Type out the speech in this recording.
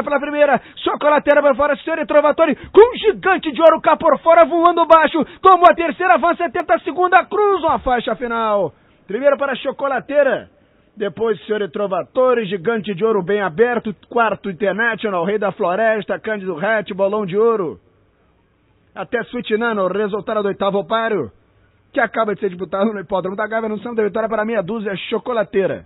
É pela primeira, chocolateira por fora, senhor e com um gigante de ouro cá por fora, voando baixo, tomou a terceira, avança 70, segunda, cruzam a faixa final. Primeiro para a chocolateira, depois senhor Trovatore, gigante de ouro bem aberto, quarto International, rei da floresta, Cândido Hat, bolão de ouro. Até Suitinano, resultado do oitavo páreo, que acaba de ser disputado no hipódromo da Gávea, no centro da vitória para meia dúzia, chocolateira.